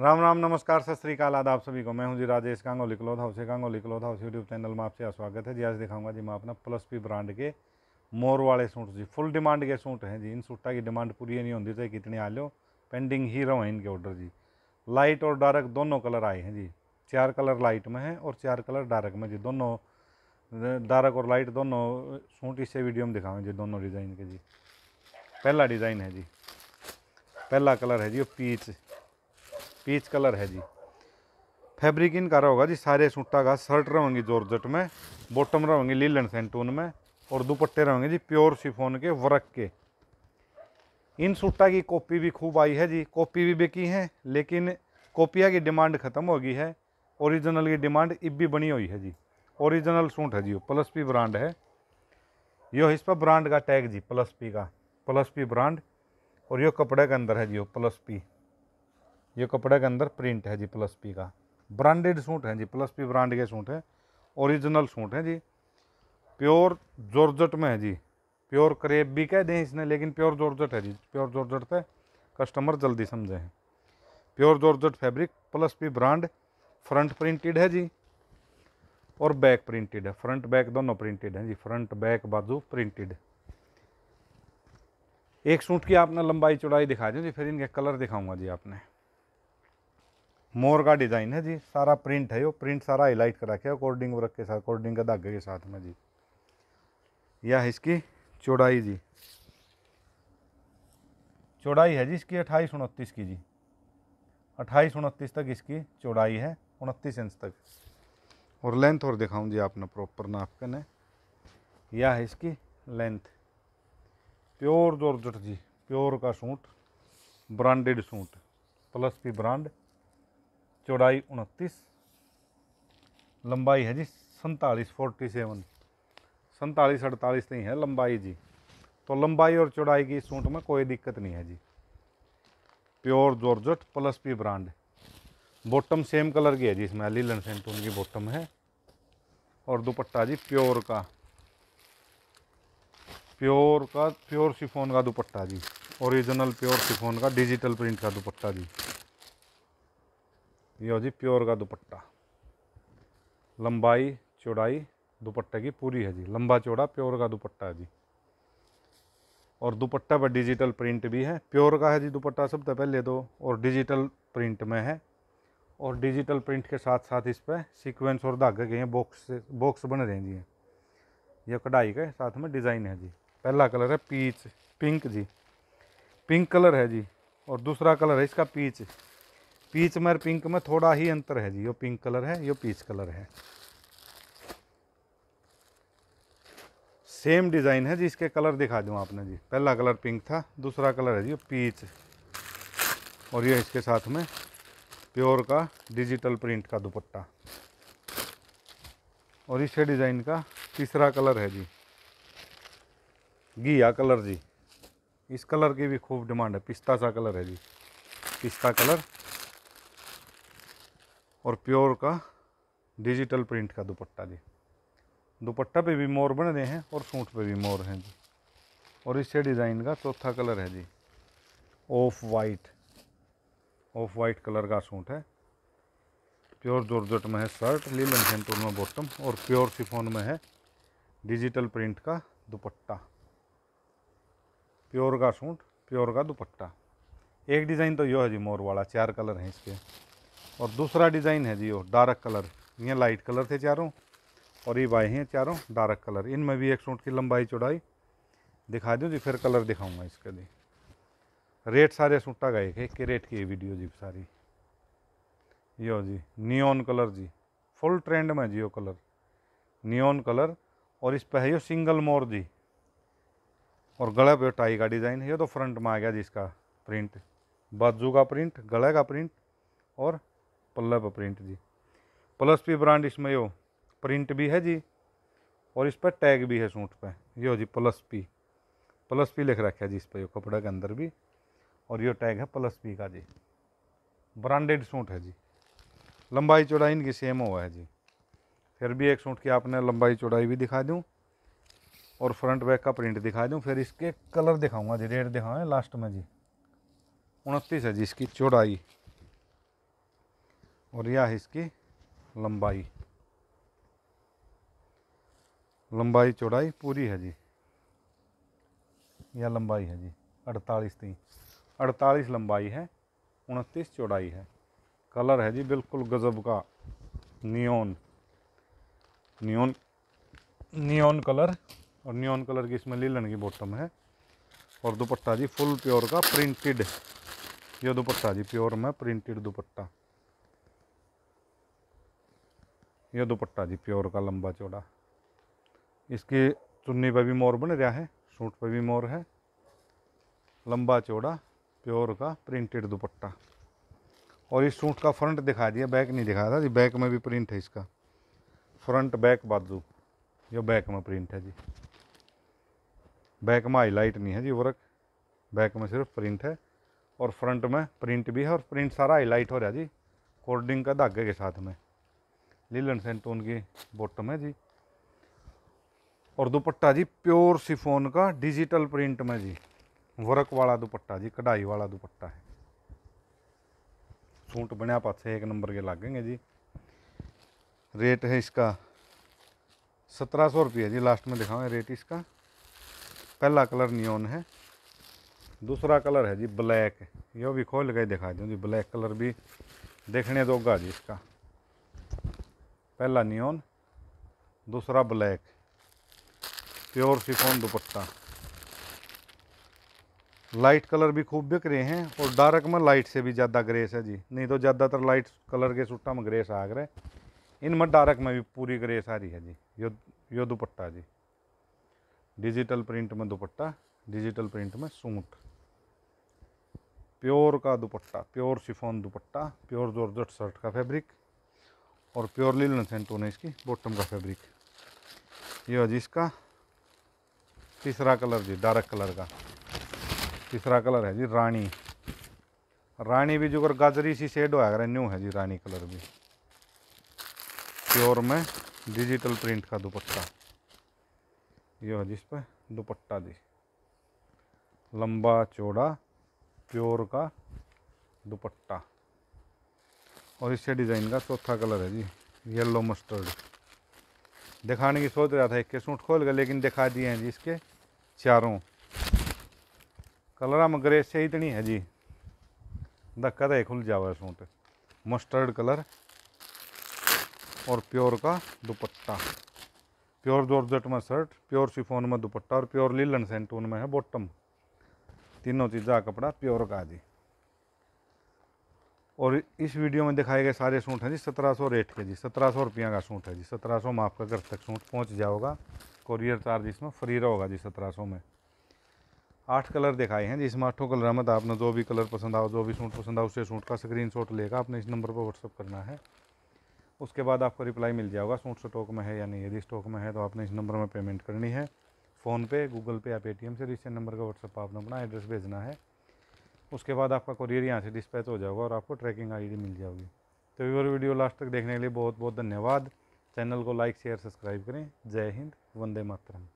राम राम, नमस्कार, सत श्रीकाल आदाब सभी को। मैं हूँ जी Rajesh Gangoli cloth house Congo Gangoli cloth house YouTube channel में आपसे स्वागत है। जी, आज दिखाऊँगा जी मैं अपना प्लस पी ब्रांड के मोर वाले सूट जी। फुल डिमांड के सूट हैं जी। इन सूटा की डिमांड पूरी नहीं होती चाहे कितने आ लो पेंडिंग ही रहो इनके ऑर्डर जी। लाइट और डार्क दोनों कलर आए हैं जी। चार कलर लाइट में है और चार कलर डार्क में जी। दोनों डार्क और लाइट दोनों सूट इससे वीडियो में दिखाऊँ जी, दोनों डिज़ाइन के जी। पहला डिज़ाइन है जी। पहला कलर है जी पीच पीच कलर है जी। फैब्रिक इनका होगा जी, सारे सूटा का शर्ट रहेंगी जॉर्जट में, बॉटम रहेंगे लीलन सेंटून में, और दुपट्टे रहेंगे जी प्योर शिफोन के, वर्क के। इन सूटा की कॉपी भी खूब आई है जी। कॉपी भी बिकी है, लेकिन कॉपिया की डिमांड ख़त्म हो गई है। ओरिजिनल की डिमांड इब भी बनी हुई है जी। ओरिजिनल सूट है जी प्लस पी ब्रांड है। यो इस पर ब्रांड का टैग जी, प्लस पी का, प्लस पी ब्रांड, और यो कपड़े के अंदर है जी प्लस पी। ये कपड़े के अंदर प्रिंट है जी प्लस पी का। ब्रांडेड सूट है जी, प्लस पी ब्रांड के सूट है। ओरिजिनल सूट है जी। प्योर जॉर्जट में है जी। प्योर करेब भी कह दें इसने, लेकिन प्योर जॉर्जट है जी। प्योर जॉर्जट पे कस्टमर जल्दी समझे हैं। Pure georgette fabric plus P brand front printed है जी और बैक प्रिंटेड है। फ्रंट बैक दोनों प्रिंटेड है जी। फ्रंट बैक बाजू प्रिंटेड। एक सूट की आपने लंबाई चौड़ाई दिखा दी जी, फिर इनके कलर दिखाऊँगा जी आपने। मोर का डिज़ाइन है जी, सारा प्रिंट है यो प्रिंट सारा हाईलाइट कर रखे कोर्डिंग वर्क के साथ कोर्डिंग का धागे के साथ में जी। यह इसकी चौड़ाई जी। चौड़ाई है जी इसकी अट्ठाईस उनतीस की जी। अट्ठाईस उनतीस तक इसकी चौड़ाई है, उनतीस इंच तक। और लेंथ और दिखाऊँ जी आपने प्रॉपर नाप के ने। यह है इसकी लेंथ प्योर जॉर्जट जी, प्योर का suit branded suit plus P brand चौड़ाई उनतीस, लंबाई है जी सैंतालीस फोर्टी सेवन सैंतालीस, अड़तालीस नहीं है, लंबाई जी। तो लंबाई और चौड़ाई की सूट में कोई दिक्कत नहीं है जी। Pure georgette plus P brand. Bottom same colour की है जी इसमें, लीलन सेंटून की बॉटम है। और दुपट्टा जी प्योर का प्योर का, प्योर शिफोन का दुपट्टा जी। ओरिजिनल प्योर शिफोन का, डिजिटल प्रिंट का दुपट्टा जी। ये हो जी प्योर का दुपट्टा। लंबाई, चौड़ाई, दुपट्टे की पूरी है जी। लंबा, चौड़ा, प्योर का दुपट्टा है जी। और दुपट्टा पर डिजिटल प्रिंट भी है। प्योर का है जी दुपट्टा सबसे पहले तो और डिजिटल प्रिंट में है। और डिजिटल प्रिंट के साथ साथ इस पर सीक्वेंस और धागे के हैं बॉक्स बॉक्स बन रहे हैं जी। ये कढ़ाई के साथ में डिज़ाइन है जी। पहला कलर है पीच, पिंक जी। पिंक कलर है जी। और दूसरा कलर है इसका पीच। पीच में पिंक में थोड़ा ही अंतर है जी, यो पिंक कलर है, यो पीच कलर है। सेम डिज़ाइन है जी, इसके कलर दिखा दूँ आपने जी। पहला कलर पिंक था, दूसरा कलर है जी पीच। और ये इसके साथ में प्योर का डिजिटल प्रिंट का दुपट्टा। और इसे डिज़ाइन का तीसरा कलर है जी, घिया कलर जी। इस कलर की भी खूब डिमांड है, पिस्ता सा कलर है जी। पिस्ता कलर और प्योर का डिजिटल प्रिंट का दुपट्टा जी। दुपट्टा पे भी मोर बन रहे हैं और सूट पे भी मोर हैं जी। और इससे डिज़ाइन का चौथा कलर है जी। Off white. Off white colour का सूट है। प्योर जॉर्जट में है शर्ट, लीलन सेंटूर में बॉटम और प्योर सिफोन में है डिजिटल प्रिंट का दुपट्टा। प्योर का सूट, प्योर का दुपट्टा। एक डिज़ाइन तो यो है जी मोर वाला, चार कलर हैं इसके। और दूसरा डिज़ाइन है जी वो डार्क कलर। ये लाइट कलर थे चारों और ये वाई हैं चारों, डार्क कलर। इनमें भी एक सूट की लंबाई चौड़ाई दिखा दूँ जी, फिर कलर दिखाऊँगा इसके लिए रेट सारे सूटा गए, एक के रेट की वीडियो जी सारी। यो जी नियोन कलर जी फुल ट्रेंड में जियो कलर। नियोन कलर और इस पर है यो सिंगल मोर जी। और गले पे टाई का डिज़ाइन है, ये तो फ्रंट में आ गया जी इसका प्रिंट बाजू का प्रिंट गले का प्रिंट और पल्ले पर प्रिंट जी। प्लस पी ब्रांड इसमें यो प्रिंट भी है जी, और इस पर टैग भी है सूट पे। यो जी प्लस पी प्लस पी लिख रखा है जी इस पर यो कपड़े के अंदर भी, और यो टैग है प्लस पी का जी। ब्रांडेड सूट है जी। लंबाई चौड़ाई इनकी सेम हुआ है जी। फिर भी एक सूट की आपने लंबाई चौड़ाई भी दिखा दूँ, और फ्रंट बैक का प्रिंट दिखा दूँ, फिर इसके कलर दिखाऊँगा जी, रेट दिखाऊँ लास्ट में जी। उनतीस है जी इसकी चौड़ाई। और यह है इसकी लंबाई। लंबाई चौड़ाई पूरी है जी। यह लंबाई है जी, अड़तालीस तीन अड़तालीस लंबाई है, उनतीस चौड़ाई है। कलर है जी बिल्कुल गजब का, नियोन। नियोन नियोन कलर और नियोन कलर की इसमें लीलन की बॉटम है। और दुपट्टा जी फुल प्योर का प्रिंटेड ये दुपट्टा जी प्योर में प्रिंटेड दुपट्टा। ये दुपट्टा जी, प्योर का लंबा चौड़ा। इसकी चुन्नी पर भी मोर बन रहा है सूट पर भी मोर है। लंबा चौड़ा, प्योर का प्रिंटेड दुपट्टा। और इस सूट का फ्रंट दिखा दिया बैक नहीं दिखाया था जी बैक में भी प्रिंट है इसका। फ्रंट बैक बाजू, ये बैक में प्रिंट है जी। बैक में हाईलाइट नहीं है जी वर्क बैक में सिर्फ़ प्रिंट है। और फ्रंट में प्रिंट भी है और प्रिंट सारा हाईलाइट हो रहा है जी कोल्डिंग का धागे के साथ में। लीलन सेंटोन की बॉटम है जी। और दुपट्टा जी, प्योर सिफोन का डिजिटल प्रिंट में जी। वर्क वाला दुपट्टा जी, कढ़ाई वाला दुपट्टा है। सूट बनया पासे एक नंबर के लागेंगे जी। रेट है इसका सत्रह सौ रुपये जी लास्ट में दिखाऊँगे रेट इसका। पहला कलर नियोन है। दूसरा कलर है जी ब्लैक यो भी खोल के दिखा दूँ जी ब्लैक कलर भी देखने दोगा जी इसका। पहला नियोन दूसरा ब्लैक प्योर सिफोन दुपट्टा लाइट कलर भी खूब बिक रहे हैं और डार्क में लाइट से भी ज़्यादा ग्रेस है जी नहीं तो ज़्यादातर लाइट कलर के सूटा में ग्रेस आ गए इनमें डार्क में भी पूरी ग्रेस आ रही है जी यो यो दुपट्टा जी डिजिटल प्रिंट में दुपट्टा डिजिटल प्रिंट में सूट प्योर का दुपट्टा प्योर शिफोन दुपट्टा प्योर जॉर्जट शर्ट का फैब्रिक और प्योर लिलन सेंटोन है इसकी बॉटम का फैब्रिक ये जी इसका। तीसरा कलर जी डार्क कलर का। तीसरा कलर है जी रानी। रानी भी जो अगर गाजरी सी शेड होया अगर न्यू है जी रानी कलर भी। प्योर में डिजिटल प्रिंट का दुपट्टा। ये है जिस पर दुपट्टा जी। लंबा चौड़ा प्योर का दुपट्टा। और इससे डिज़ाइन का चौथा कलर है जी, येलो मस्टर्ड। दिखाने की सोच रहा था, एक के सूट खोल कर लेकिन दिखा दिए हैं जी इसके चारों। कलर हम ग्रे से इतनी है जी। धक्का तो खुल जावा सूट। मस्टर्ड कलर और प्योर का दुपट्टा। प्योर जॉर्जेट में शर्ट, प्योर शिफोन में दुपट्टा और प्योर लीलन सेंटून में है बॉटम। तीनों चीज़ा कपड़ा प्योर का जी। और इस वीडियो में दिखाए गए सारे सूट हैं जी, सत्रह सौ रेट के जी, सत्रह सौ रुपया का सूट है जी, सत्रह सौ में आपका घर तक सूट पहुँच जाओगा। कोरियर चार्ज इसमें फ्री रहेगा जी सत्रह सौ में। आठ कलर दिखाए हैं जिसमें आठों कलर में तो आपने जो भी कलर पसंद आओ, जो भी सूट पसंद आओ, उससे सूट का स्क्रीन शॉट लेगा, आपने इस नंबर पर व्हाट्सअप करना है। उसके बाद आपको रिप्लाई मिल जाएगा, सूट स्टॉक में है या नहीं, यदि स्टॉक में है तो आपने इस नंबर में पेमेंट करनी है। फ़ोन पे गूगल पे या पेटीएम से जिससे नंबर का व्हाट्सअप आपने अपना एड्रेस भेजना है। उसके बाद आपका कुरियर यहाँ से डिस्पैच हो जाएगा और आपको ट्रैकिंग आईडी मिल जाएगी। तो व्यूअर वीडियो लास्ट तक देखने के लिए बहुत बहुत धन्यवाद। चैनल को लाइक शेयर सब्सक्राइब करें। जय हिंद, वंदे मातरम।